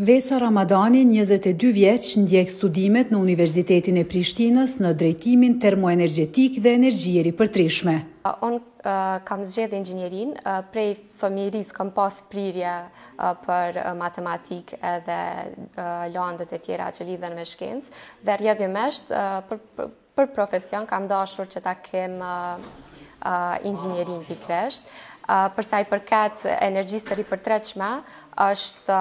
Vesa Ramadani, njëzet e dy vjeç, ndjek studimet në Universitetin e Prishtinës në drejtimin termoenergjetik dhe energji e ripërtrishme. Unë kam zgjedhë inxhinierinë, prej fëmijërisë kam pas prirje për matematikë edhe landët e tjera që lidhen me shkencë dhe rrjedhimisht për Për profesion kam dashur që ta kem inxhinierinë pikërisht. Për sa i përket energjisë të ripërtretshme, është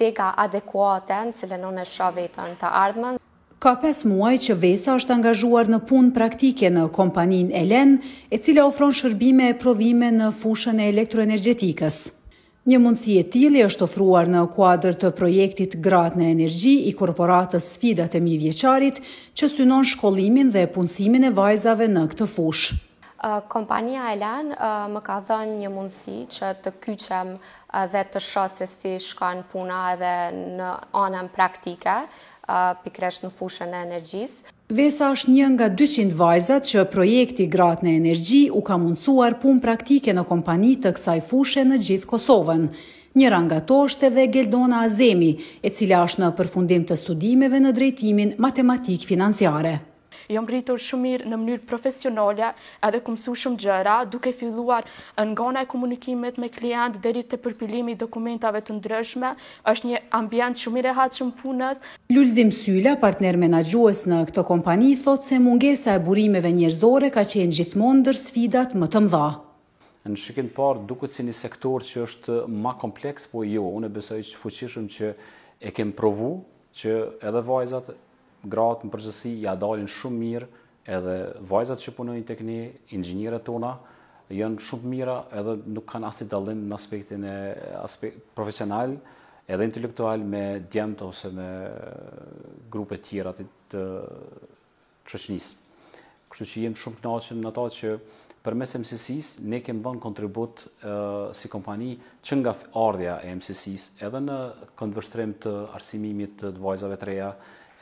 dega adekuate në cilën unë e shoh veten në të ardhmen. Ka pesë muaj që Vesa është angazhuar në punë praktike në kompaninë Elen, e cila ofron shërbime e prodhime në fushën e elektroenergjetikës. Një mundësi e tillë i është ofruar në kuadër të projektit Gratë në Energji i Korporatës Sfidat e Mijëvjeçarit, që synon shkollimin dhe punësimin e vajzave në këtë fushë. Kompania Elen më ka dhënë një mundësi që të kyçem dhe të shoh se si shkon puna edhe në anën praktike, pikërisht në fushën e energjisë. Vesa është një nga dyqind vajzat që projekti Gratë në Energji u ka mundësuar punë praktike në kompani të kësaj fushe në gjithë Kosovën. Njëra nga to është edhe Geldona Azemi, e cila është në përfundim të studimeve në drejtimin Matematikë Financiare. Jam rritur shumë mirë në mënyrë profesionale edhe kum mësu shumë gjëra, duke filluar nga ana e komunikimit me klientë deri te përpilimi i dokumentave të ndryshme Është një ambient shumë i rehatshëm i punës. Lulzim Syla, partner menaxhues në këtë kompani, thotë se mungesa e burimeve njerëzore ka qenë gjithmonë ndër sfidat më të mëdha. Në shikim të parë duket si një sektor që është ma kompleks, po jo, unë besoj fuqishëm që e kemë provu që edhe vajzat, Gratë në përgjithësi ia dalin shumë mirë edhe vajzat që punojnë tek ne, inxhinieret tona, janë shumë të mira edhe nuk kanë asnjë dallim në aspektin e aspekt profesional edhe intelektual me djemtë ose me grupe tjera të, të shoqënisë. Kështu që jemi shumë të knaqun në ata që përmes MCC-së ne kemi dhonë kontribut si kompani që nga ardhja e MCC-së edhe në këndvështrim të arsimimit të vajzave të reja,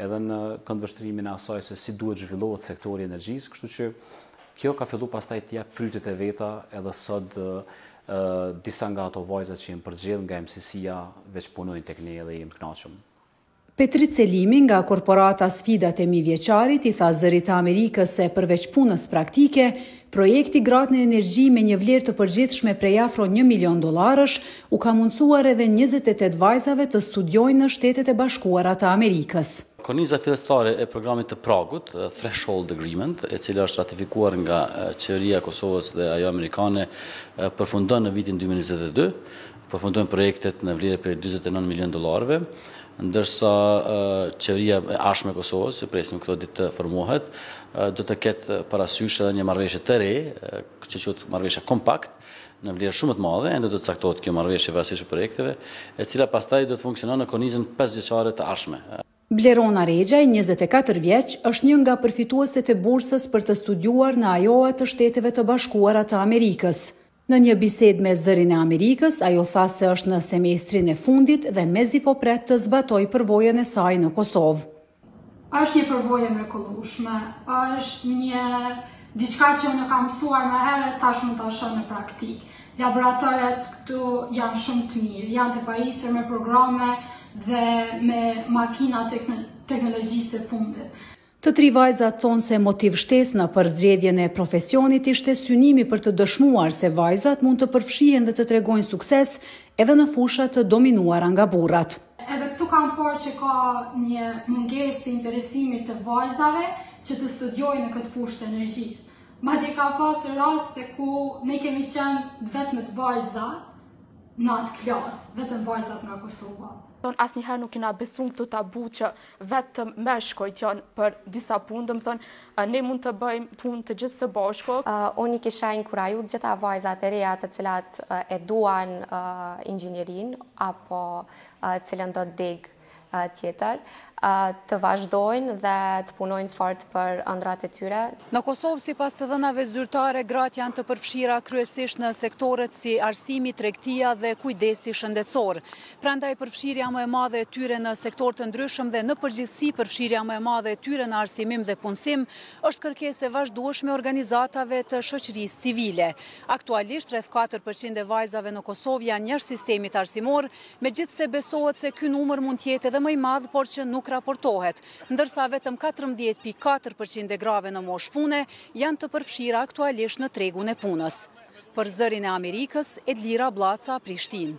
edhe në këndvështrimin e asaj se si duhet zhvillohet sektori i energjisë, kështu që kjo ka fillu pastaj të jap frytet e veta edhe sot disa nga ato vajza që janë përzgjedh nga MCC-ja veç punojnë tek ne dhe jemi të kënaqur. Petrit Selimi nga korporata Sfidat e Mijëvjeçarit i tha Zërit të Amerikës se përveç punës praktike, projekti Gratë në Energji me një vlerë të përgjithshme prej afro një milion dollarësh u ka mundësuar edhe njëzet e tetë vajzave të studiojnë në Shtetet e Bashkuara të Amerikës. Korniza fillestare e programit të Pragut, Threshold Agreement, e cila është ratifikuar nga Qeveria e Kosovës dhe ajo amerikane, përfundon në vitin dy mijë e njëzet e dy. Përfundojnë projektet në vlerë prej dyzet e nëntë milionë dollarëve, ndërsa qeveria e ardhshme e Kosovës, që presim këto ditë të formohet, do të ketë parasysh edhe një marrëveshje të re, që quhet marrëveshja kompakt, në vlerë shumë më të madhe, ende do të caktohet kjo marrëveshje varësisht projekteve, e cila pastaj do të funksionon në kornizën 5 vjeçare të ardhshme. Blerona Rexhaj, 24 vjeç, është një nga përfitueset e bursës për të studiuar në Iowa të Shteteve të Bashkuara të Amerikës. Në një bisedë me Zërin e Amerikës, ajo tha se është në semestrin e fundit dhe mezi po pret të zbatojë përvojën e saj në Kosovë. Është një përvojë e mrekullueshme, është një diçka që unë kam mësuar më herët, tash mund ta shoh në praktikë. Laboratorët këtu janë shumë të mirë, janë të pajisur me programe dhe me makina teknologjisë së fundit. Të tri vajzat thonë se motiv shtesë në përzgjedhjen e profesionit ishte synimi për të dëshmuar se vajzat mund të përfshihen dhe të tregojnë sukses edhe në fusha të dominuara nga burrat. Edhe këtu kam parë që ka një mungesë të interesimit të vajzave që të studiojnë në këtë fushë të energjisë. Madje ka pas raste ku ne kemi qenë të vetmet vajza në atë klasë, vetëm vajzat nga Kosova. Thonë asnjëherë nuk kena besu këto tabu që vetëm meshkujt janë për disa punë, domethonë, ne mund të bëjmë punë të gjithë së bashku. Unë i kisha inkuraju gjitha vajzat e reja të cilat e duan inxhinierinë apo cilëndo degë tjetër, të vazhdojnë dhe të punojnë fort për ëndrrat e tyre. Në Kosovë, sipas të dhënave zyrtare, gratë janë të përfshira kryesisht në sektorët si arsimi, tregtia dhe kujdesi shëndetësor. Prandaj përfshirja më e madhe e tyre në sektorë të ndryshëm dhe në përgjithësi përfshirja më e madhe e tyre në arsimim dhe punësim është kërkesë e vazhdueshme e organizatave të shoqërisë civile. Aktualisht, rreth 4% e vajzave në Kosovë janë jashtë sistemit arsimor, megjithëse besohet se ky numër mund të jetë edhe më i madh, por që nuk raportohet, ndërsa vetëm 14.4% e grave në moshë pune janë të përfshira aktualisht në tregun e punës. Për Zërin e Amerikës, Edlira Bllaca, Prishtinë.